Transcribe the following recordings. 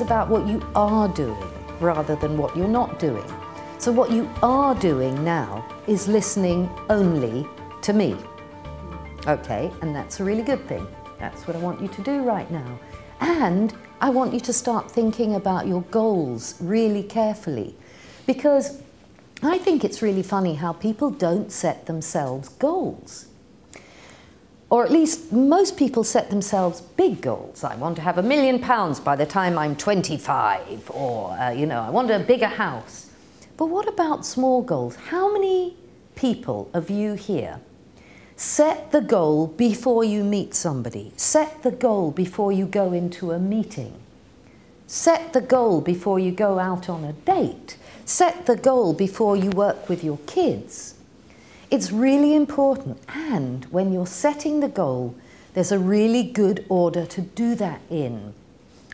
about what you are doing rather than what you're not doing. So what you are doing now is listening only to me. Okay, and that's a really good thing. That's what I want you to do right now. And I want you to start thinking about your goals really carefully because I think it's really funny how people don't set themselves goals. Or at least most people set themselves big goals. I want to have a million pounds by the time I'm 25, or, uh, you know, I want a bigger house. But what about small goals? How many people of you here Set the goal before you meet somebody. Set the goal before you go into a meeting. Set the goal before you go out on a date. Set the goal before you work with your kids. It's really important. And when you're setting the goal, there's a really good order to do that in.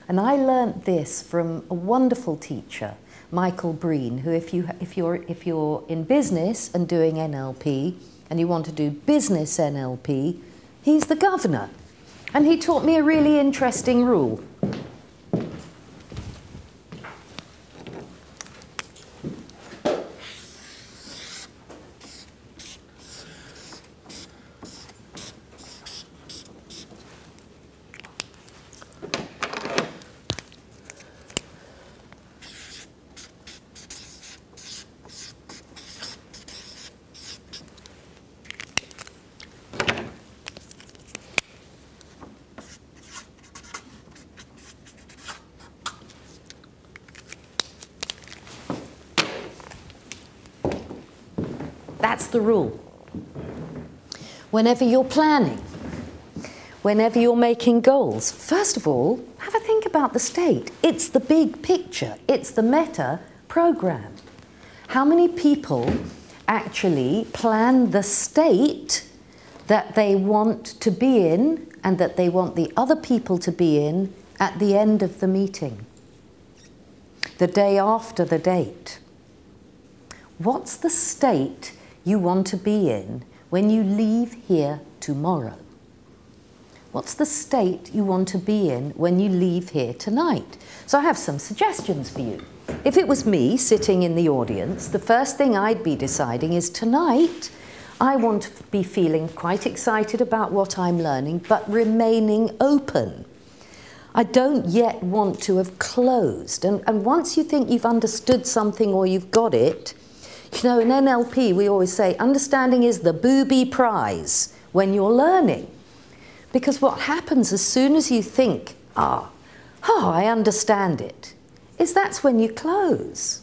And I learnt this from a wonderful teacher, Michael Breen, who if, you, if, you're, if you're in business and doing NLP, and you want to do business NLP, he's the governor. And he taught me a really interesting rule. That's the rule. Whenever you're planning, whenever you're making goals, first of all, have a think about the state. It's the big picture, it's the meta program. How many people actually plan the state that they want to be in and that they want the other people to be in at the end of the meeting? The day after the date. What's the state you want to be in when you leave here tomorrow? What's the state you want to be in when you leave here tonight? So I have some suggestions for you. If it was me sitting in the audience, the first thing I'd be deciding is tonight I want to be feeling quite excited about what I'm learning, but remaining open. I don't yet want to have closed. And, and once you think you've understood something or you've got it, you know, in NLP, we always say understanding is the booby prize when you're learning. Because what happens as soon as you think, ah, oh, I understand it, is that's when you close.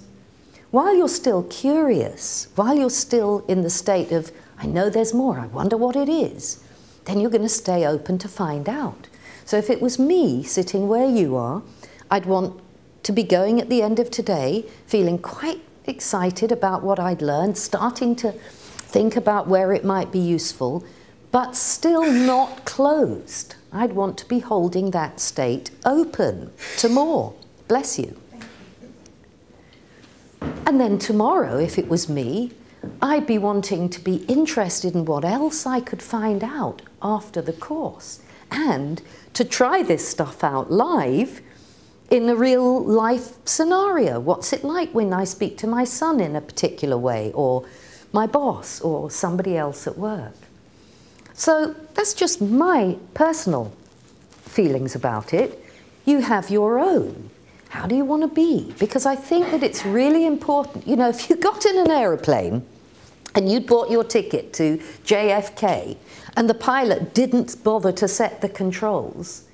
While you're still curious, while you're still in the state of, I know there's more, I wonder what it is, then you're going to stay open to find out. So if it was me sitting where you are, I'd want to be going at the end of today feeling quite excited about what I'd learned, starting to think about where it might be useful, but still not closed. I'd want to be holding that state open to more. Bless you. And then tomorrow, if it was me, I'd be wanting to be interested in what else I could find out after the course and to try this stuff out live in a real life scenario. What's it like when I speak to my son in a particular way, or my boss, or somebody else at work? So that's just my personal feelings about it. You have your own. How do you want to be? Because I think that it's really important. You know, if you got in an aeroplane and you'd bought your ticket to JFK and the pilot didn't bother to set the controls,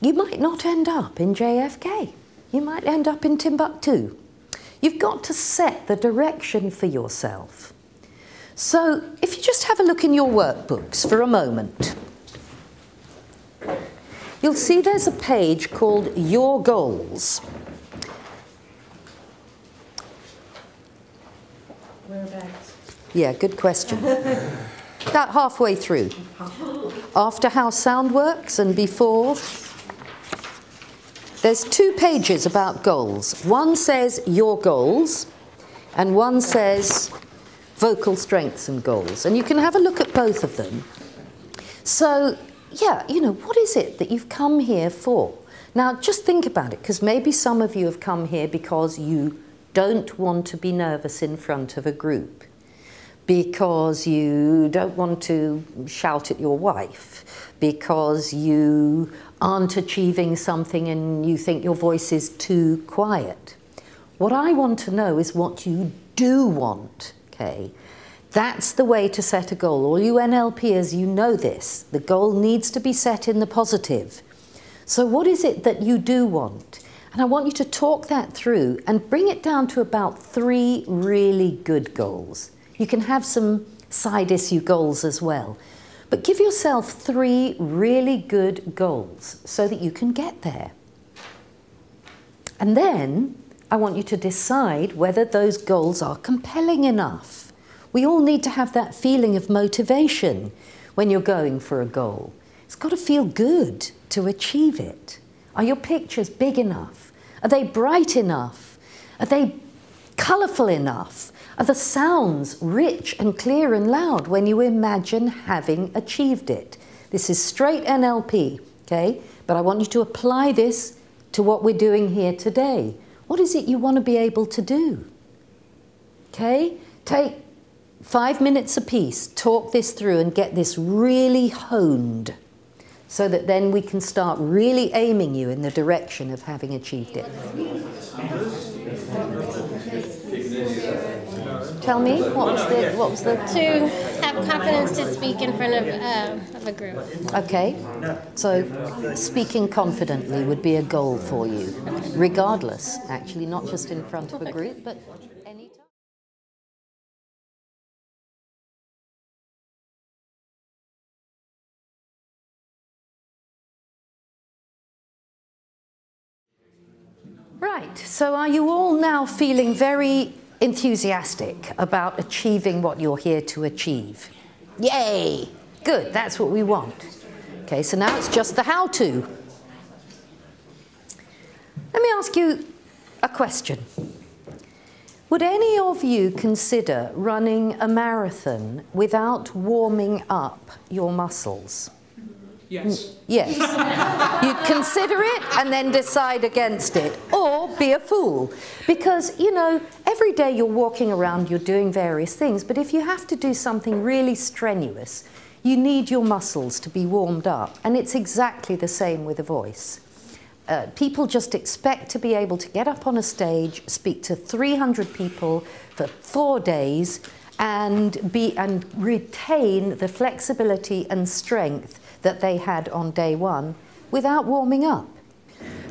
you might not end up in JFK. You might end up in Timbuktu. You've got to set the direction for yourself. So if you just have a look in your workbooks for a moment, you'll see there's a page called Your Goals. Whereabouts? Yeah, good question. About halfway through. After how sound works and before there's two pages about goals. One says your goals, and one says vocal strengths and goals. And you can have a look at both of them. So, yeah, you know, what is it that you've come here for? Now, just think about it, because maybe some of you have come here because you don't want to be nervous in front of a group, because you don't want to shout at your wife, because you aren't achieving something and you think your voice is too quiet. What I want to know is what you do want, okay? That's the way to set a goal. All you NLPers, you know this. The goal needs to be set in the positive. So what is it that you do want? And I want you to talk that through and bring it down to about three really good goals. You can have some side issue goals as well. But give yourself three really good goals so that you can get there. And then I want you to decide whether those goals are compelling enough. We all need to have that feeling of motivation when you're going for a goal. It's got to feel good to achieve it. Are your pictures big enough? Are they bright enough? Are they colourful enough? Are the sounds rich and clear and loud when you imagine having achieved it? This is straight NLP, okay? But I want you to apply this to what we're doing here today. What is it you want to be able to do? Okay? Take five minutes apiece, talk this through and get this really honed so that then we can start really aiming you in the direction of having achieved it. Tell me, what was the, what was the... To have confidence to speak in front of, uh, of a group. Okay, so speaking confidently would be a goal for you, regardless, actually, not just in front of a group, but any time. Right, so are you all now feeling very enthusiastic about achieving what you're here to achieve? Yay! Good, that's what we want. Okay, so now it's just the how to. Let me ask you a question. Would any of you consider running a marathon without warming up your muscles? Yes. Yes. You'd consider it and then decide against it, or be a fool. Because, you know, every day you're walking around, you're doing various things, but if you have to do something really strenuous, you need your muscles to be warmed up. And it's exactly the same with a voice. Uh, people just expect to be able to get up on a stage, speak to 300 people for four days, and, be, and retain the flexibility and strength that they had on day one without warming up.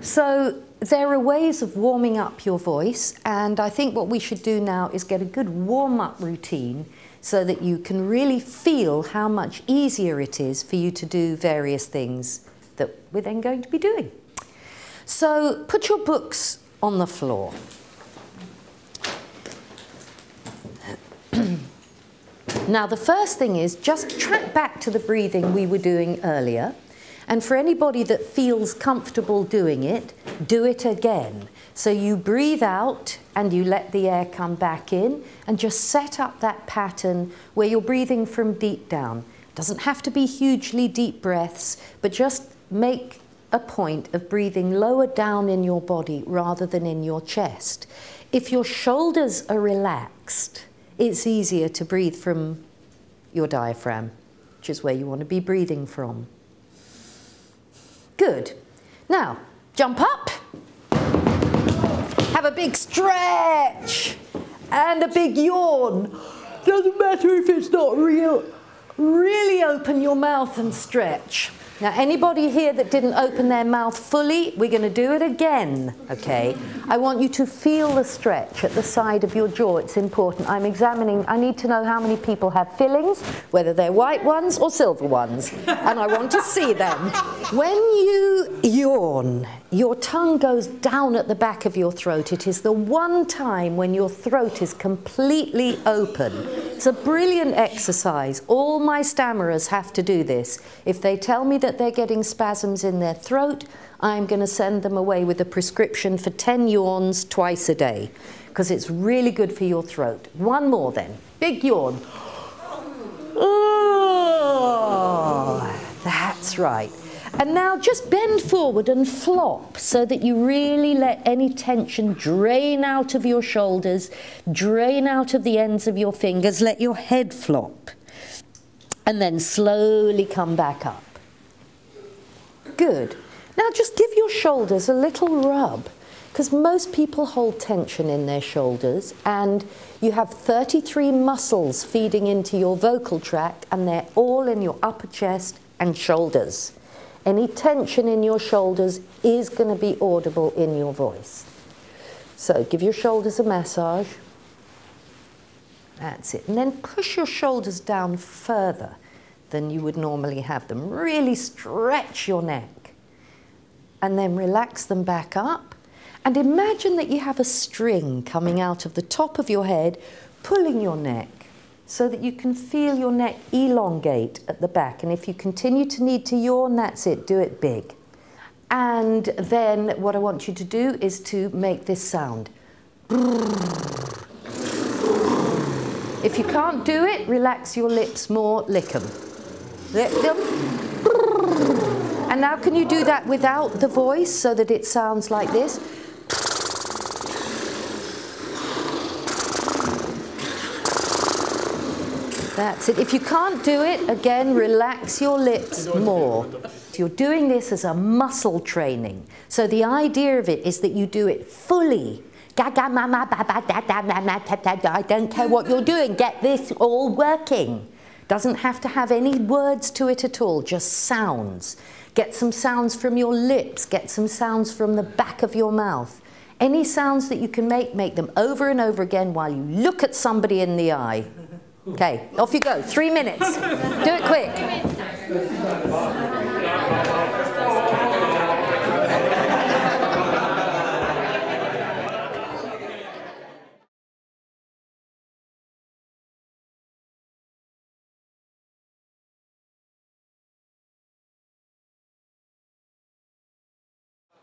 So there are ways of warming up your voice, and I think what we should do now is get a good warm up routine so that you can really feel how much easier it is for you to do various things that we're then going to be doing. So put your books on the floor. Now, the first thing is just track back to the breathing we were doing earlier. And for anybody that feels comfortable doing it, do it again. So you breathe out and you let the air come back in and just set up that pattern where you're breathing from deep down. Doesn't have to be hugely deep breaths, but just make a point of breathing lower down in your body rather than in your chest. If your shoulders are relaxed, it's easier to breathe from your diaphragm, which is where you want to be breathing from. Good. Now, jump up. Have a big stretch and a big yawn. Doesn't matter if it's not real. Really open your mouth and stretch. Now, anybody here that didn't open their mouth fully, we're going to do it again, okay? I want you to feel the stretch at the side of your jaw. It's important. I'm examining, I need to know how many people have fillings, whether they're white ones or silver ones, and I want to see them. When you yawn, your tongue goes down at the back of your throat. It is the one time when your throat is completely open. It's a brilliant exercise. All my stammerers have to do this. If they tell me that they're getting spasms in their throat, I'm going to send them away with a prescription for 10 yawns twice a day because it's really good for your throat. One more then. Big yawn. Oh, that's right. And now just bend forward and flop so that you really let any tension drain out of your shoulders, drain out of the ends of your fingers, let your head flop. And then slowly come back up. Good. Now just give your shoulders a little rub because most people hold tension in their shoulders and you have 33 muscles feeding into your vocal tract and they're all in your upper chest and shoulders. Any tension in your shoulders is going to be audible in your voice. So give your shoulders a massage. That's it. And then push your shoulders down further than you would normally have them. Really stretch your neck. And then relax them back up. And imagine that you have a string coming out of the top of your head, pulling your neck so that you can feel your neck elongate at the back. And if you continue to need to yawn, that's it, do it big. And then what I want you to do is to make this sound. If you can't do it, relax your lips more, lick them. Lick them. And now can you do that without the voice so that it sounds like this? That's it. If you can't do it, again, relax your lips more. You're doing this as a muscle training. So the idea of it is that you do it fully. I don't care what you're doing, get this all working. Doesn't have to have any words to it at all, just sounds. Get some sounds from your lips, get some sounds from the back of your mouth. Any sounds that you can make, make them over and over again while you look at somebody in the eye. Okay, off you go. Three minutes. Do it quick.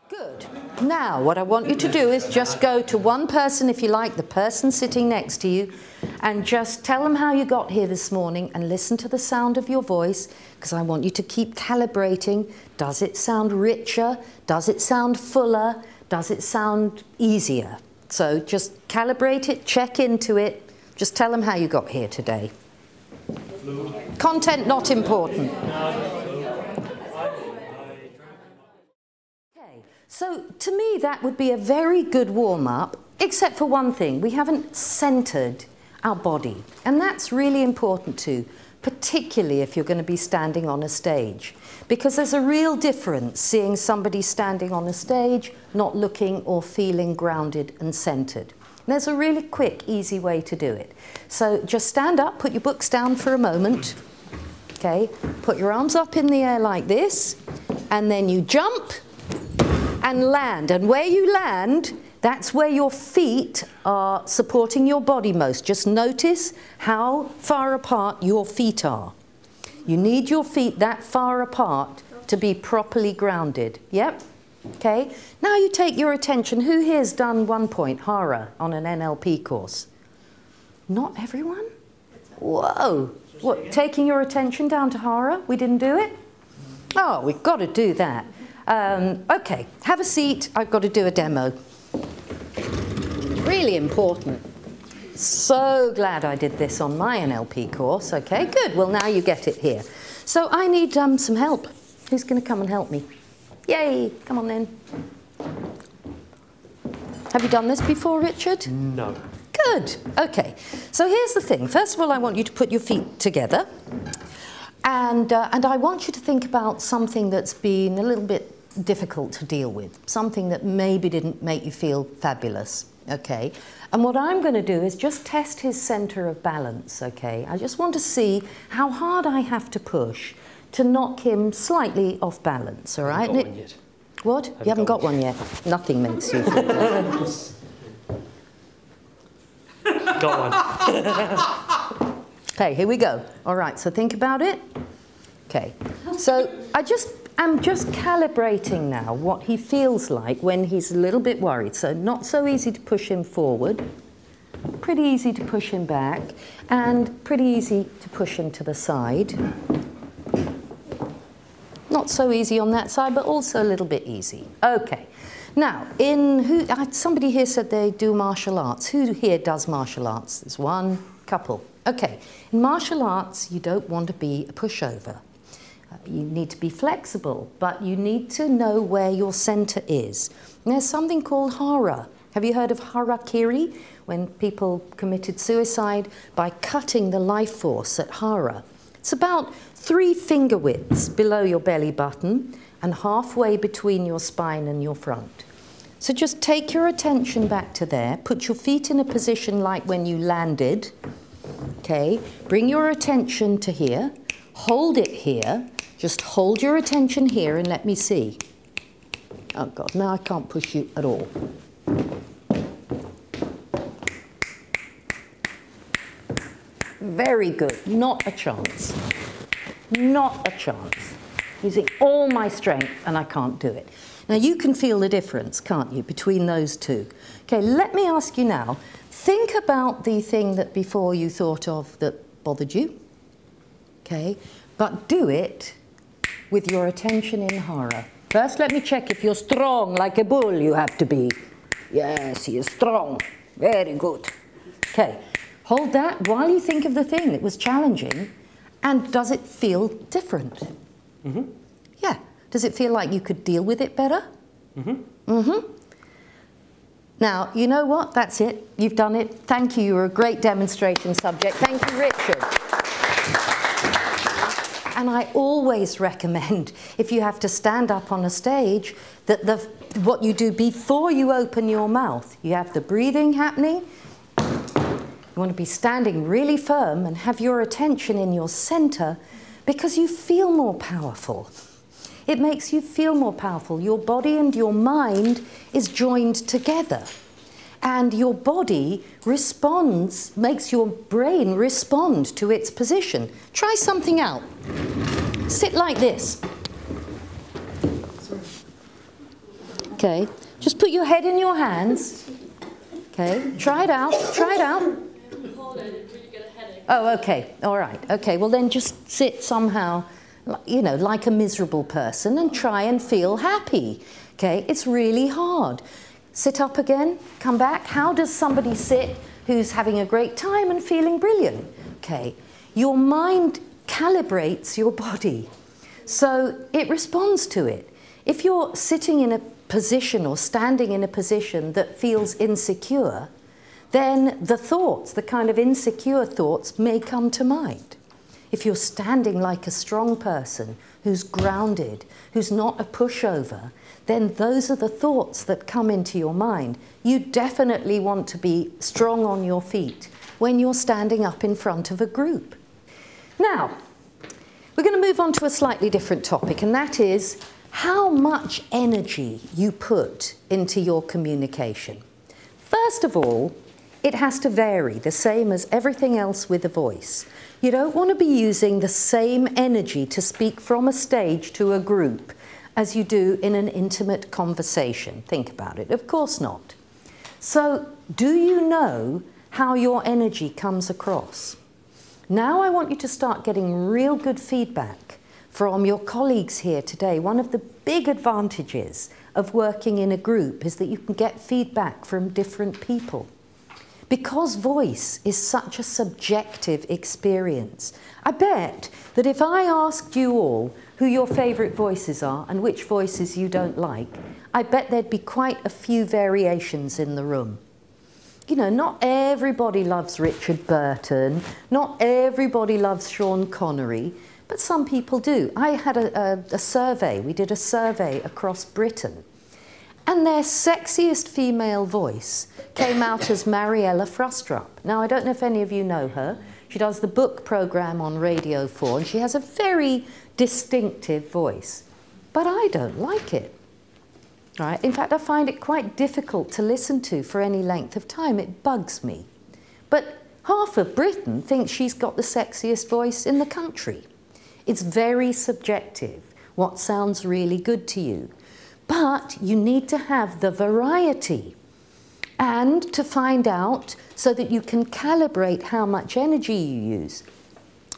Good. Now, what I want you to do is just go to one person, if you like, the person sitting next to you, and just tell them how you got here this morning and listen to the sound of your voice, because I want you to keep calibrating. Does it sound richer? Does it sound fuller? Does it sound easier? So just calibrate it, check into it, just tell them how you got here today. Content not important. So to me, that would be a very good warm up, except for one thing we haven't centered our body. And that's really important too, particularly if you're going to be standing on a stage. Because there's a real difference seeing somebody standing on a stage, not looking or feeling grounded and centered. there's a really quick, easy way to do it. So just stand up, put your books down for a moment. Okay, put your arms up in the air like this, and then you jump and land. And where you land, that's where your feet are supporting your body most. Just notice how far apart your feet are. You need your feet that far apart to be properly grounded. Yep? Okay? Now you take your attention. Who here's done one point, Hara, on an NLP course? Not everyone? Whoa. What, taking your attention down to Hara? We didn't do it? Oh, we've got to do that. Um, okay, have a seat. I've got to do a demo. Really important. So glad I did this on my NLP course. Okay, good. Well, now you get it here. So I need um, some help. Who's going to come and help me? Yay! Come on then. Have you done this before, Richard? No. Good. Okay. So here's the thing. First of all, I want you to put your feet together. And, uh, and I want you to think about something that's been a little bit difficult to deal with, something that maybe didn't make you feel fabulous, okay? And what I'm going to do is just test his center of balance, okay? I just want to see how hard I have to push to knock him slightly off balance, all right? Yet. What? you haven't got, got one yet? Nothing makes you. got one. okay, here we go. All right, so think about it. Okay, so I just I'm just calibrating now what he feels like when he's a little bit worried. So not so easy to push him forward, pretty easy to push him back, and pretty easy to push him to the side. Not so easy on that side, but also a little bit easy. Okay. Now, in who, somebody here said they do martial arts. Who here does martial arts? There's one couple. Okay. In martial arts, you don't want to be a pushover. Uh, you need to be flexible, but you need to know where your center is. There's something called hara. Have you heard of harakiri? When people committed suicide by cutting the life force at hara. It's about three finger widths below your belly button and halfway between your spine and your front. So just take your attention back to there, put your feet in a position like when you landed, okay? Bring your attention to here, hold it here, just hold your attention here and let me see. Oh God, now I can't push you at all. Very good, not a chance. Not a chance. Using all my strength and I can't do it. Now you can feel the difference, can't you, between those two. Okay, let me ask you now, think about the thing that before you thought of that bothered you. Okay, but do it with your attention in hara. First, let me check if you're strong like a bull you have to be. Yes, he is strong. Very good. Okay, hold that while you think of the thing that was challenging. And does it feel different? Mm -hmm. Yeah. Does it feel like you could deal with it better? Mm-hmm. Mm-hmm. Now, you know what? That's it. You've done it. Thank you. You're a great demonstration subject. Thank you, Richard. And I always recommend, if you have to stand up on a stage, that the, what you do before you open your mouth, you have the breathing happening. You want to be standing really firm and have your attention in your center because you feel more powerful. It makes you feel more powerful. Your body and your mind is joined together. And your body responds, makes your brain respond to its position. Try something out. Sit like this. Okay, just put your head in your hands. Okay, try it out, try it out. Oh, okay, all right. Okay, well then just sit somehow you know, like a miserable person and try and feel happy. Okay, it's really hard. Sit up again, come back. How does somebody sit who's having a great time and feeling brilliant? Okay, your mind calibrates your body. So it responds to it. If you're sitting in a position or standing in a position that feels insecure, then the thoughts, the kind of insecure thoughts, may come to mind. If you're standing like a strong person who's grounded, who's not a pushover, then those are the thoughts that come into your mind. You definitely want to be strong on your feet when you're standing up in front of a group. Now, we're going to move on to a slightly different topic, and that is how much energy you put into your communication. First of all, it has to vary, the same as everything else with a voice. You don't want to be using the same energy to speak from a stage to a group as you do in an intimate conversation. Think about it. Of course not. So, do you know how your energy comes across? Now I want you to start getting real good feedback from your colleagues here today. One of the big advantages of working in a group is that you can get feedback from different people. Because voice is such a subjective experience, I bet that if I asked you all who your favourite voices are and which voices you don't like, I bet there'd be quite a few variations in the room. You know, not everybody loves Richard Burton, not everybody loves Sean Connery, but some people do. I had a, a, a survey, we did a survey across Britain and their sexiest female voice came out as Mariella Frostrup. Now, I don't know if any of you know her. She does the book programme on Radio 4, and she has a very distinctive voice. But I don't like it. Right? In fact, I find it quite difficult to listen to for any length of time. It bugs me. But half of Britain thinks she's got the sexiest voice in the country. It's very subjective what sounds really good to you. But you need to have the variety and to find out so that you can calibrate how much energy you use.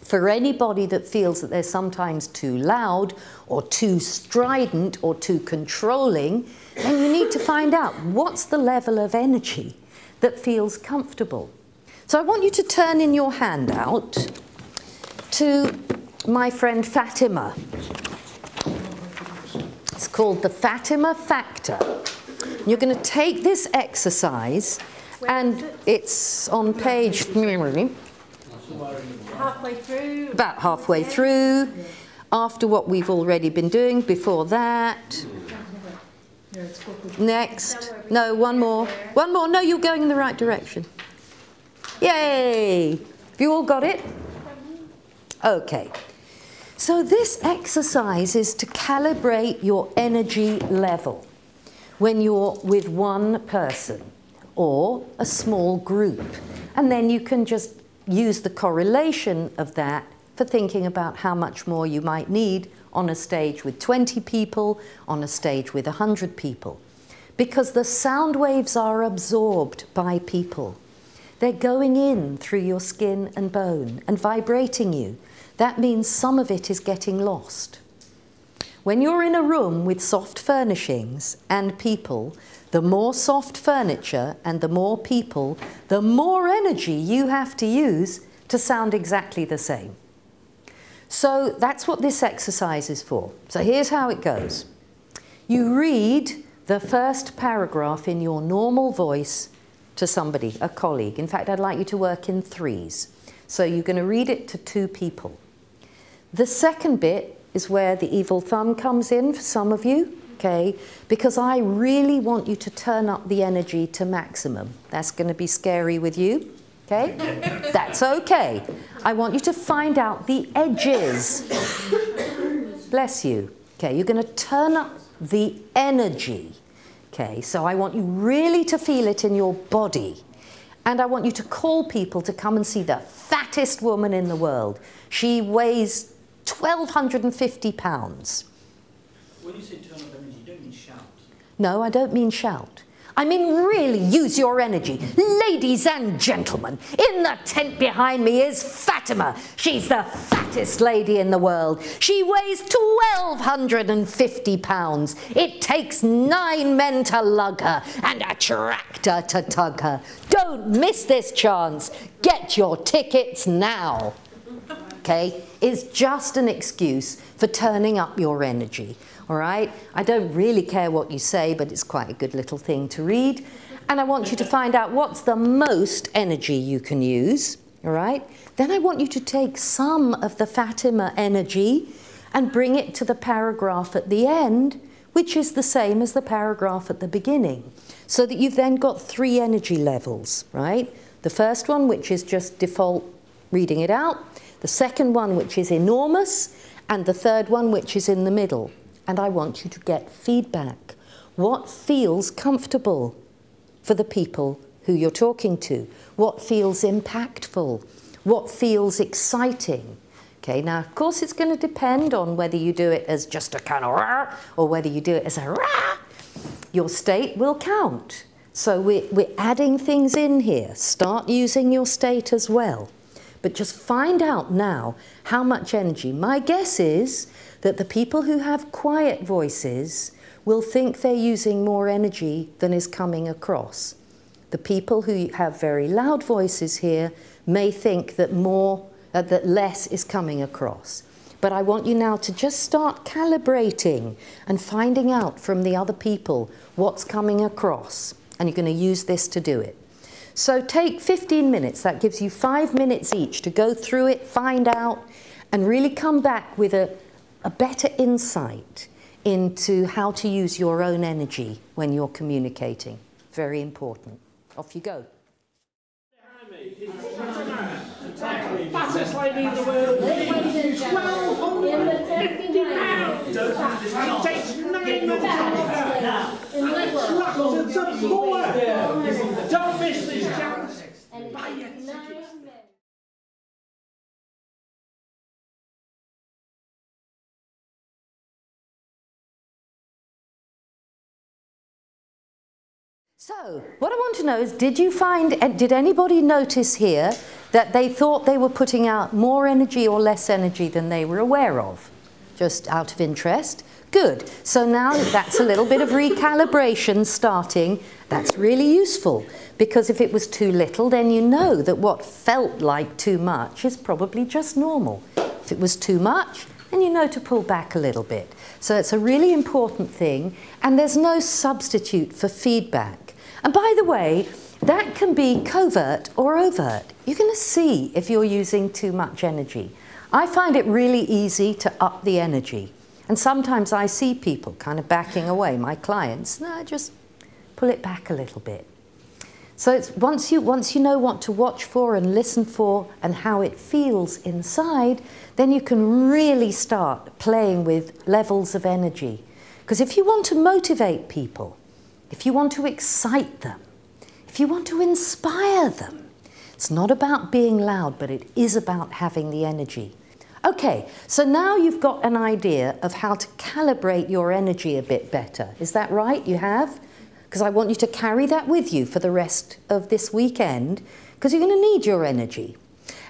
For anybody that feels that they're sometimes too loud or too strident or too controlling, then you need to find out what's the level of energy that feels comfortable. So I want you to turn in your handout to my friend Fatima. It's called the Fatima Factor. You're going to take this exercise, and it's on page Halfway through. about halfway through, after what we've already been doing before that. Next. No, one more. One more. No, you're going in the right direction. Yay! Have you all got it? Okay. So this exercise is to calibrate your energy level when you're with one person or a small group. And then you can just use the correlation of that for thinking about how much more you might need on a stage with 20 people, on a stage with 100 people. Because the sound waves are absorbed by people. They're going in through your skin and bone and vibrating you. That means some of it is getting lost. When you're in a room with soft furnishings and people, the more soft furniture and the more people, the more energy you have to use to sound exactly the same. So that's what this exercise is for. So here's how it goes. You read the first paragraph in your normal voice to somebody, a colleague. In fact, I'd like you to work in threes. So you're going to read it to two people. The second bit is where the evil thumb comes in for some of you, okay? Because I really want you to turn up the energy to maximum. That's going to be scary with you, okay? That's okay. I want you to find out the edges. Bless you. Okay, you're going to turn up the energy. Okay, so I want you really to feel it in your body. And I want you to call people to come and see the fattest woman in the world. She weighs 1,250 pounds. When you say turn up energy, you don't mean shout. No, I don't mean shout. I mean really use your energy. Ladies and gentlemen, in the tent behind me is Fatima. She's the fattest lady in the world. She weighs 1,250 pounds. It takes nine men to lug her and a tractor to tug her. Don't miss this chance. Get your tickets now. Okay? Is just an excuse for turning up your energy. All right? I don't really care what you say, but it's quite a good little thing to read. And I want you to find out what's the most energy you can use. All right? Then I want you to take some of the Fatima energy and bring it to the paragraph at the end, which is the same as the paragraph at the beginning. So that you've then got three energy levels, right? The first one, which is just default reading it out, the second one, which is enormous, and the third one, which is in the middle. And I want you to get feedback. What feels comfortable for the people who you're talking to? What feels impactful? What feels exciting? Okay, now of course it's going to depend on whether you do it as just a kind of rah, or whether you do it as a rah. Your state will count. So we're, we're adding things in here. Start using your state as well. But just find out now how much energy. My guess is that the people who have quiet voices will think they're using more energy than is coming across. The people who have very loud voices here may think that more, uh, that less is coming across. But I want you now to just start calibrating and finding out from the other people what's coming across. And you're going to use this to do it. So take 15 minutes. That gives you five minutes each to go through it, find out, and really come back with a, a better insight into how to use your own energy when you're communicating. Very important. Off you go. Don't miss this chance. Buy your So, what I want to know is did you find, uh, did anybody notice here that they thought they were putting out more energy or less energy than they were aware of, just out of interest. Good. So now that's a little bit of recalibration starting. That's really useful because if it was too little, then you know that what felt like too much is probably just normal. If it was too much, then you know to pull back a little bit. So it's a really important thing, and there's no substitute for feedback. And by the way, that can be covert or overt. You're going to see if you're using too much energy. I find it really easy to up the energy. And sometimes I see people kind of backing away, my clients. No, just pull it back a little bit. So it's once you, once you know what to watch for and listen for and how it feels inside, then you can really start playing with levels of energy. Because if you want to motivate people, if you want to excite them, if you want to inspire them, it's not about being loud, but it is about having the energy. Okay, so now you've got an idea of how to calibrate your energy a bit better. Is that right? You have? because I want you to carry that with you for the rest of this weekend because you're going to need your energy.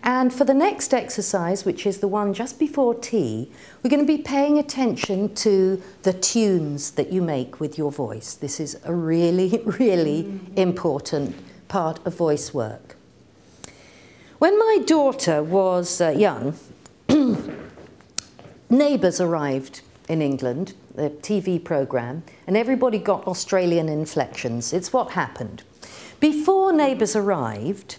And for the next exercise, which is the one just before tea, we're going to be paying attention to the tunes that you make with your voice. This is a really, really mm-hmm. important part of voice work. When my daughter was uh, young, neighbours arrived in England the TV program, and everybody got Australian inflections. It's what happened. Before neighbours arrived,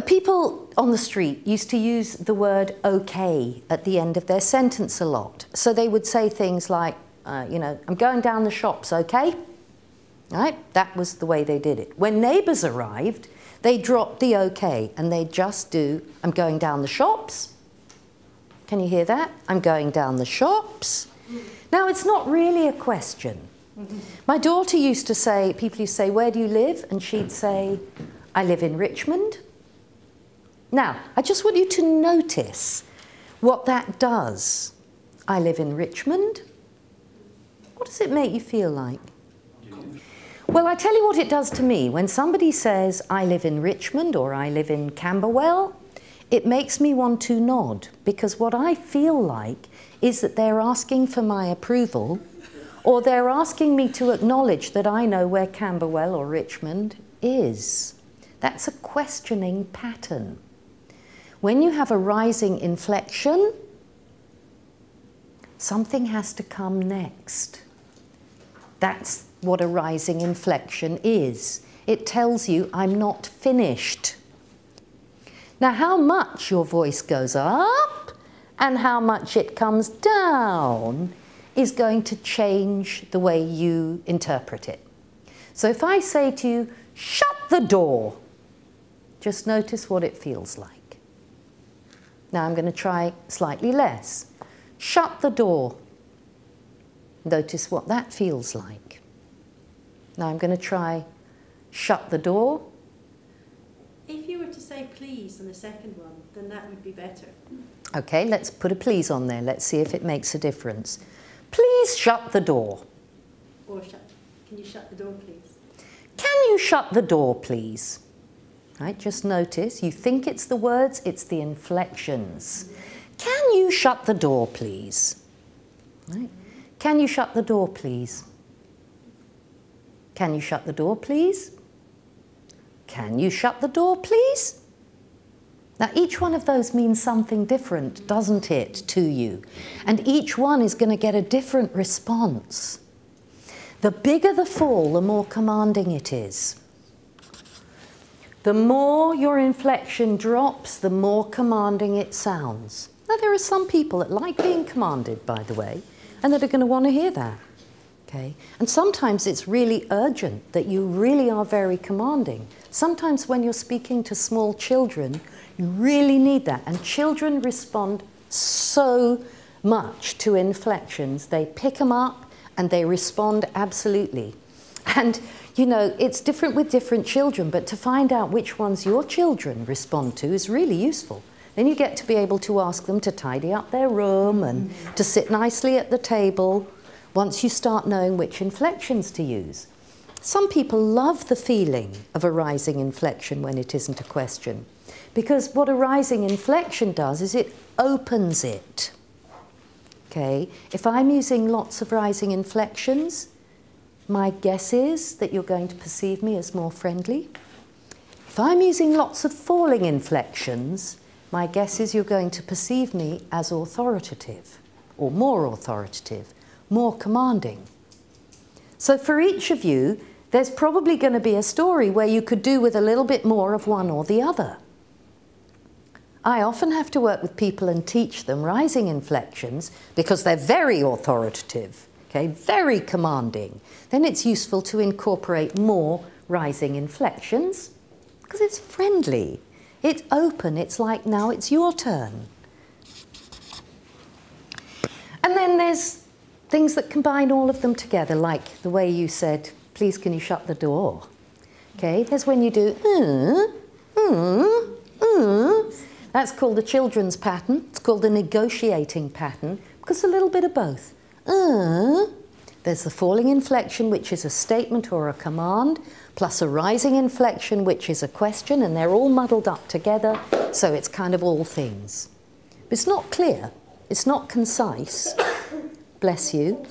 people on the street used to use the word okay at the end of their sentence a lot. So they would say things like, uh, you know, I'm going down the shops, okay? Right? That was the way they did it. When neighbours arrived, they dropped the okay and they just do, I'm going down the shops. Can you hear that? I'm going down the shops. Now, it's not really a question. My daughter used to say, people used to say, Where do you live? And she'd say, I live in Richmond. Now, I just want you to notice what that does. I live in Richmond. What does it make you feel like? Well, I tell you what it does to me. When somebody says, I live in Richmond or I live in Camberwell, it makes me want to nod because what I feel like is that they're asking for my approval or they're asking me to acknowledge that I know where Camberwell or Richmond is. That's a questioning pattern. When you have a rising inflection, something has to come next. That's what a rising inflection is. It tells you I'm not finished. Now, how much your voice goes up and how much it comes down is going to change the way you interpret it. So if I say to you, shut the door, just notice what it feels like. Now I'm going to try slightly less. Shut the door. Notice what that feels like. Now I'm going to try shut the door. If you were to say please on the second one, then that would be better. Okay, let's put a please on there. Let's see if it makes a difference. Please shut the door. Or shut, can you shut the door, please? Can you shut the door, please? Right, just notice, you think it's the words, it's the inflections. Can you shut the door, please? Right. Can you shut the door, please? Can you shut the door, please? Can you shut the door, please? Now, each one of those means something different, doesn't it, to you? And each one is going to get a different response. The bigger the fall, the more commanding it is. The more your inflection drops, the more commanding it sounds. Now, there are some people that like being commanded, by the way, and that are going to want to hear that. Okay? And sometimes it's really urgent that you really are very commanding. Sometimes when you're speaking to small children, you really need that. And children respond so much to inflections. They pick them up and they respond absolutely. And, you know, it's different with different children, but to find out which ones your children respond to is really useful. Then you get to be able to ask them to tidy up their room and to sit nicely at the table once you start knowing which inflections to use. Some people love the feeling of a rising inflection when it isn't a question. Because what a rising inflection does is it opens it. Okay, if I'm using lots of rising inflections, my guess is that you're going to perceive me as more friendly. If I'm using lots of falling inflections, my guess is you're going to perceive me as authoritative, or more authoritative, more commanding. So for each of you, there's probably going to be a story where you could do with a little bit more of one or the other. I often have to work with people and teach them rising inflections because they're very authoritative, okay, very commanding. Then it's useful to incorporate more rising inflections because it's friendly, it's open, it's like now it's your turn. And then there's things that combine all of them together, like the way you said, please can you shut the door? Okay, there's when you do, uh, uh, uh, that's called the children's pattern. It's called the negotiating pattern because a little bit of both. Uh, there's the falling inflection, which is a statement or a command, plus a rising inflection, which is a question, and they're all muddled up together, so it's kind of all things. But it's not clear, it's not concise. Bless you.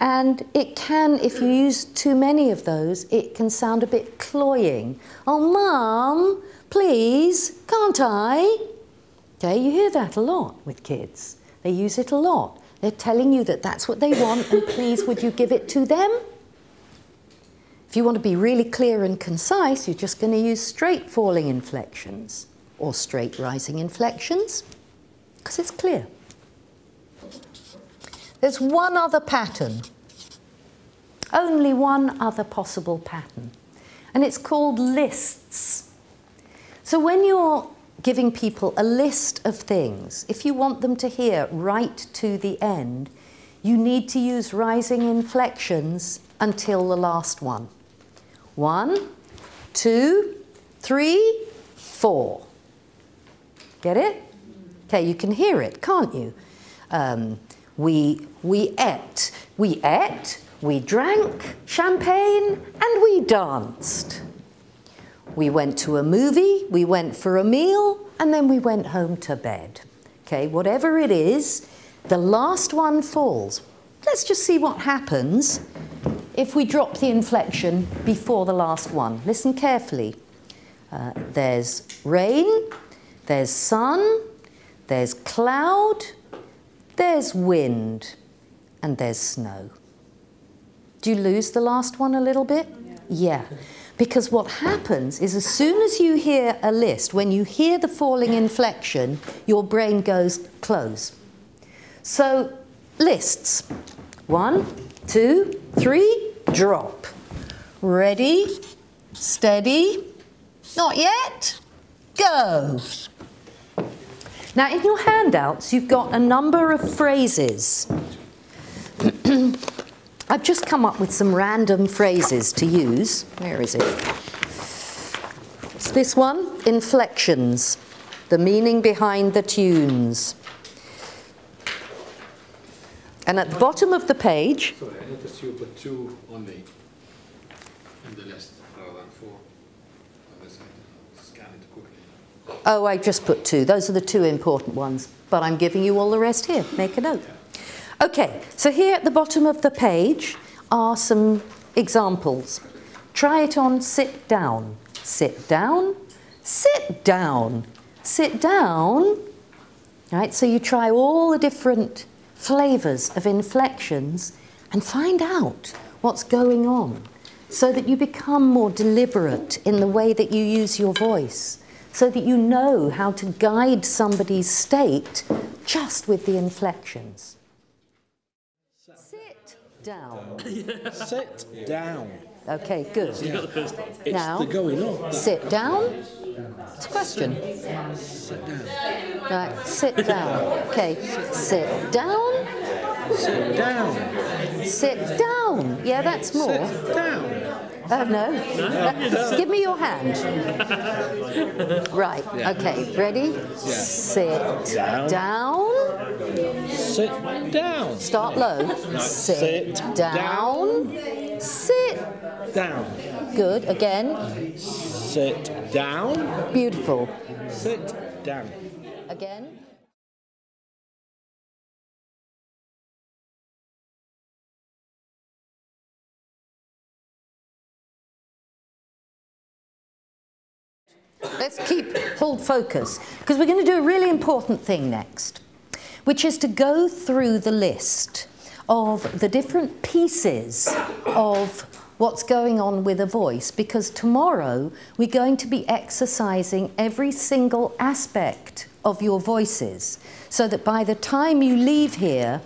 And it can, if you use too many of those, it can sound a bit cloying. Oh, Mum, please, can't I? Okay, you hear that a lot with kids. They use it a lot. They're telling you that that's what they want and please would you give it to them? If you want to be really clear and concise, you're just going to use straight falling inflections or straight rising inflections because it's clear. There's one other pattern, only one other possible pattern, and it's called lists. So when you're giving people a list of things, if you want them to hear right to the end, you need to use rising inflections until the last one. One, two, three, four. Get it? Okay, you can hear it, can't you? Um, we, we ate, we ate, we drank champagne, and we danced. We went to a movie, we went for a meal, and then we went home to bed. Okay, whatever it is, the last one falls. Let's just see what happens if we drop the inflection before the last one. Listen carefully. Uh, there's rain, there's sun, there's cloud, there's wind, and there's snow. Do you lose the last one a little bit? Yeah. yeah. Because what happens is as soon as you hear a list, when you hear the falling inflection, your brain goes close. So lists. One, two, three, drop. Ready, steady, not yet, go. Now in your handouts you've got a number of phrases. I've just come up with some random phrases to use. Where is it? It's this one, inflections, the meaning behind the tunes. And at the bottom of the page... Sorry, I noticed you put two only in the list rather than four. Scan it quickly. Oh, I just put two. Those are the two important ones. But I'm giving you all the rest here. Make a note. Okay, so here at the bottom of the page are some examples. Try it on sit down, sit down, sit down, sit down. Right, so you try all the different flavours of inflections and find out what's going on so that you become more deliberate in the way that you use your voice, so that you know how to guide somebody's state just with the inflections down. Sit down. Okay, good. You got the first one. It's now, the going on. Sit down. It's a question. Sit down. Right, sit down. Okay, sit down. Sit down. Sit down. Yeah, that's more. Sit down. Oh, no. no? Give me your hand. right, okay, ready? Yeah. Sit down. down. Sit down. Start low. Sit, Sit down. down. Sit. Down. Good. Again. Sit down. Beautiful. Sit down. Again. Let's keep, hold focus, because we're going to do a really important thing next, which is to go through the list of the different pieces of what's going on with a voice, because tomorrow we're going to be exercising every single aspect of your voices, so that by the time you leave here,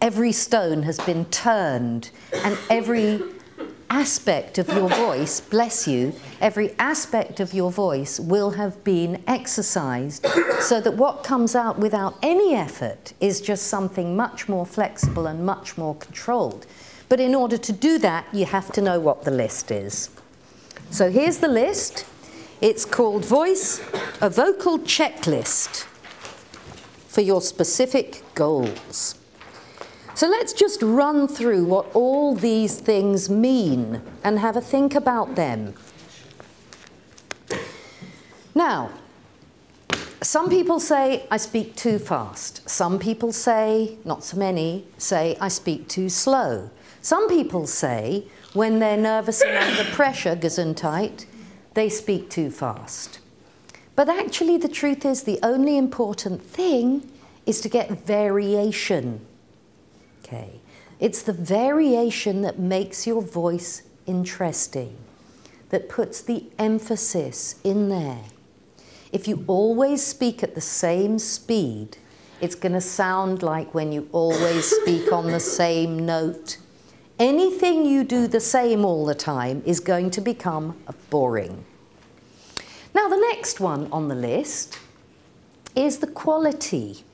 every stone has been turned and every aspect of your voice, bless you, every aspect of your voice will have been exercised so that what comes out without any effort is just something much more flexible and much more controlled. But in order to do that, you have to know what the list is. So here's the list. It's called Voice, a vocal checklist for your specific goals. So let's just run through what all these things mean and have a think about them. Now, some people say I speak too fast. Some people say, not so many, say I speak too slow. Some people say when they're nervous and under pressure, gesundheit, they speak too fast. But actually the truth is the only important thing is to get variation It's the variation that makes your voice interesting, that puts the emphasis in there. If you always speak at the same speed, it's going to sound like when you always speak on the same note. Anything you do the same all the time is going to become boring. Now, the next one on the list is the quality.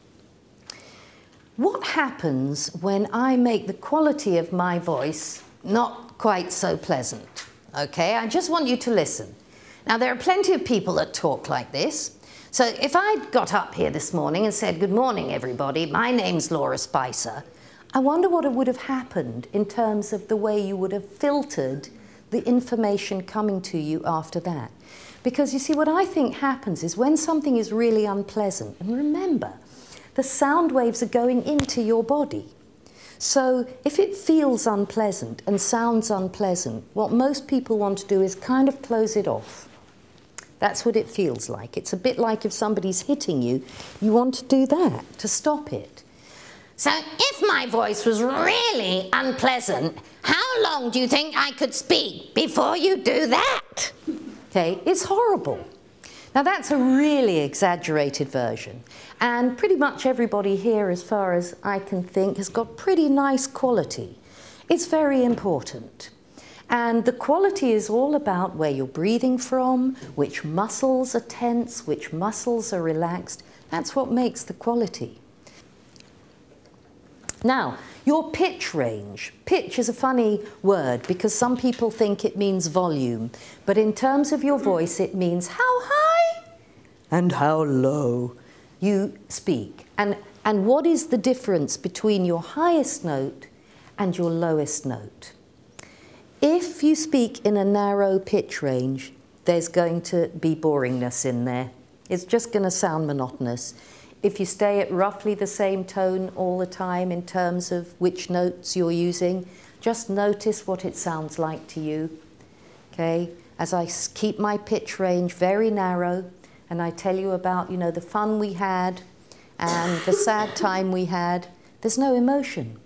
What happens when I make the quality of my voice not quite so pleasant? Okay, I just want you to listen. Now, there are plenty of people that talk like this. So if I got up here this morning and said, Good morning, everybody, my name's Laura Spicer, I wonder what would have happened in terms of the way you would have filtered the information coming to you after that. Because you see, what I think happens is when something is really unpleasant, and remember, the sound waves are going into your body. So if it feels unpleasant and sounds unpleasant, what most people want to do is kind of close it off. That's what it feels like. It's a bit like if somebody's hitting you, you want to do that to stop it. So if my voice was really unpleasant, how long do you think I could speak before you do that? Okay, it's horrible. Now that's a really exaggerated version. And pretty much everybody here, as far as I can think, has got pretty nice quality. It's very important. And the quality is all about where you're breathing from, which muscles are tense, which muscles are relaxed. That's what makes the quality. Now, your pitch range. Pitch is a funny word because some people think it means volume, but in terms of your hmm. voice, it means how high and how low you speak. And, and what is the difference between your highest note and your lowest note? If you speak in a narrow pitch range, there's going to be boringness in there. It's just going to sound monotonous. If you stay at roughly the same tone all the time in terms of which notes you're using, just notice what it sounds like to you. Okay? As I keep my pitch range very narrow, and I tell you about, you know, the fun we had and the sad time we had, there's no emotion.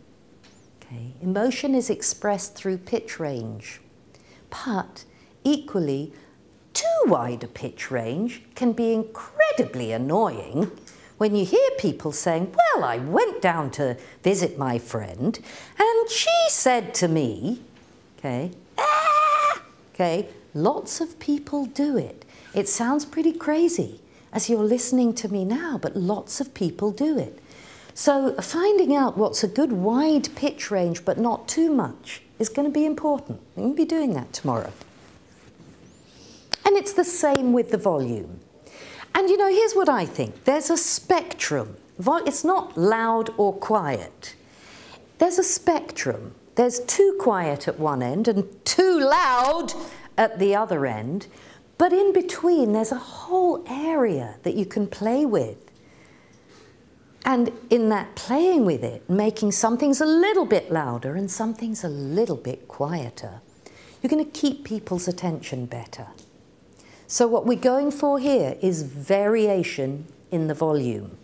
Okay? Emotion is expressed through pitch range. But equally, too wide a pitch range can be incredibly annoying when you hear people saying, well, I went down to visit my friend and she said to me, okay, ah, okay, lots of people do it. It sounds pretty crazy as you're listening to me now, but lots of people do it. So finding out what's a good wide pitch range but not too much is going to be important. To be doing that tomorrow. And it's the same with the volume. And you know, here's what I think. There's a spectrum. It's not loud or quiet. There's a spectrum. there's too quiet at one end and too loud at the other end. But in between, there's a whole area that you can play with. And in that playing with it, making some things a little bit louder and some things a little bit quieter, you're going to keep people's attention better. So what we're going for here is variation in the volume.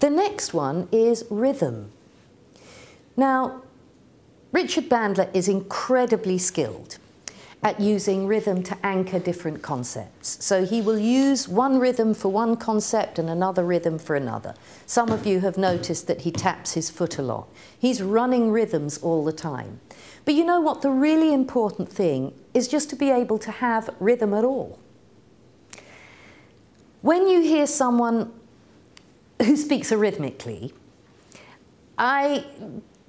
The next one is rhythm. Now, Richard Bandler is incredibly skilled at using rhythm to anchor different concepts. So he will use one rhythm for one concept and another rhythm for another. Some of you have noticed that he taps his foot a lot. He's running rhythms all the time. But you know what? The really important thing is just to be able to have rhythm at all. When you hear someone who speaks arrhythmically, I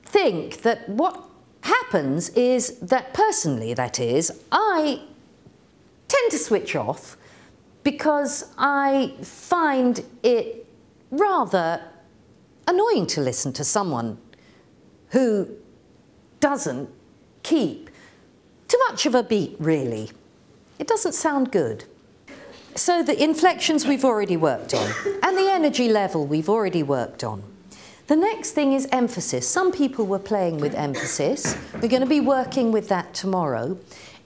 think that what happens is that personally, that is, I tend to switch off because I find it rather annoying to listen to someone who doesn't keep too much of a beat, really. It doesn't sound good. So the inflections we've already worked on, and the energy level we've already worked on. The next thing is emphasis. Some people were playing with emphasis. We're going to be working with that tomorrow.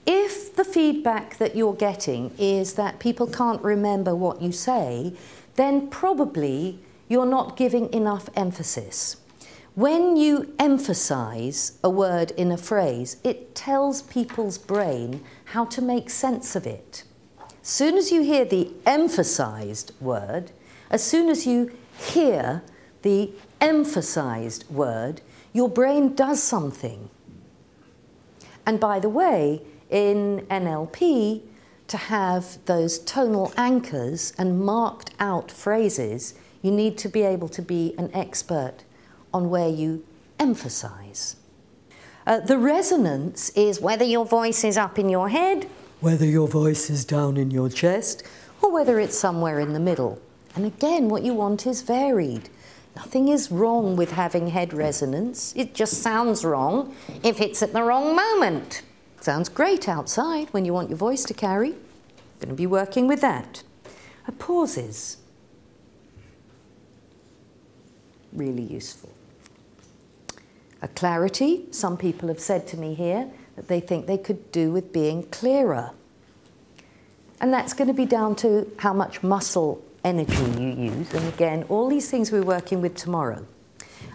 If the feedback that you're getting is that people can't remember what you say, then probably you're not giving enough emphasis. When you emphasize a word in a phrase, it tells people's brain how to make sense of it. As soon as you hear the emphasized word, as soon as you hear the emphasized word, your brain does something. And by the way, in NLP, to have those tonal anchors and marked out phrases, you need to be able to be an expert on where you emphasize. Uh, the resonance is whether your voice is up in your head, whether your voice is down in your chest, or whether it's somewhere in the middle. And again, what you want is varied. Nothing is wrong with having head resonance. It just sounds wrong if it's at the wrong moment. Sounds great outside when you want your voice to carry. Going to be working with that. A pauses. Really useful. A clarity. Some people have said to me here that they think they could do with being clearer. And that's going to be down to how much muscle energy mm-hmm. you use. And again, all these things we're working with tomorrow.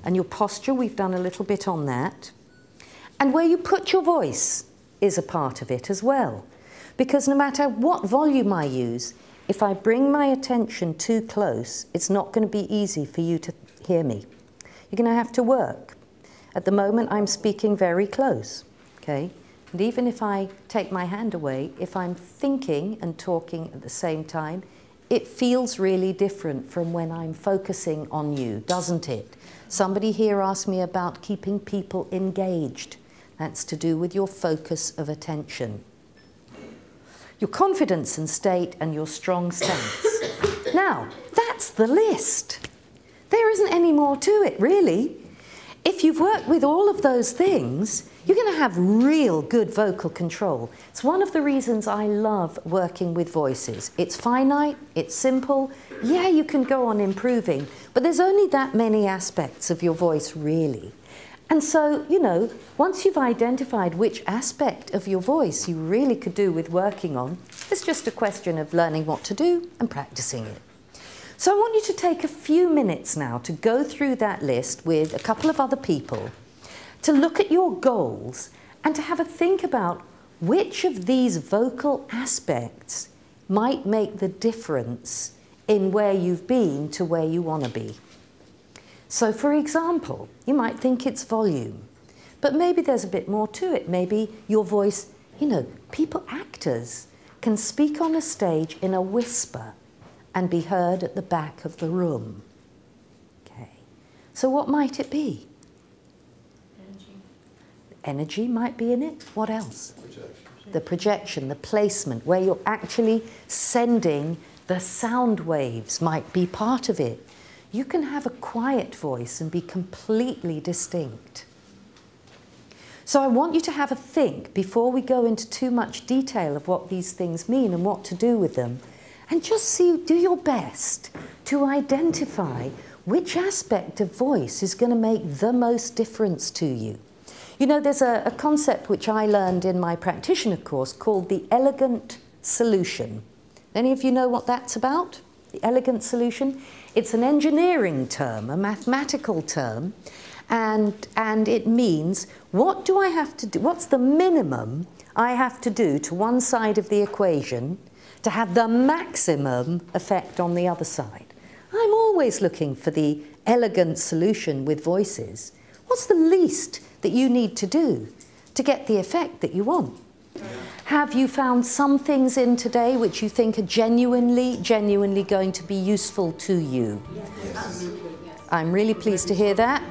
And your posture, we've done a little bit on that. And where you put your voice is a part of it as well. Because no matter what volume I use, if I bring my attention too close, it's not going to be easy for you to hear me. You're going to have to work. At the moment, I'm speaking very close, okay? And even if I take my hand away, if I'm thinking and talking at the same time, it feels really different from when I'm focusing on you, doesn't it? Somebody here asked me about keeping people engaged. That's to do with your focus of attention. Your confidence and state and your strong stance. now, that's the list. There isn't any more to it, really. If you've worked with all of those things, you're going to have real good vocal control. It's one of the reasons I love working with voices. It's finite, it's simple. Yeah, you can go on improving, but there's only that many aspects of your voice, really. And so, you know, once you've identified which aspect of your voice you really could do with working on, it's just a question of learning what to do and practicing it. So I want you to take a few minutes now to go through that list with a couple of other people to look at your goals and to have a think about which of these vocal aspects might make the difference in where you've been to where you want to be. So, for example, you might think it's volume, but maybe there's a bit more to it. Maybe your voice, you know, people, actors, can speak on a stage in a whisper and be heard at the back of the room. Okay. So, what might it be? energy Energy might be in it. What else? Projection. The projection, the placement, where you're actually sending the sound waves might be part of it. You can have a quiet voice and be completely distinct. So I want you to have a think before we go into too much detail of what these things mean and what to do with them. And just see, do your best to identify which aspect of voice is going to make the most difference to you. You know, there's a, a concept which I learned in my practitioner course called the elegant solution. Any of you know what that's about? The elegant solution? It's an engineering term, a mathematical term, and, and it means what do I have to do? What's the minimum I have to do to one side of the equation to have the maximum effect on the other side? I'm always looking for the elegant solution with voices. What's the least that you need to do to get the effect that you want? Have you found some things in today which you think are genuinely, genuinely going to be useful to you? I'm really pleased to hear that.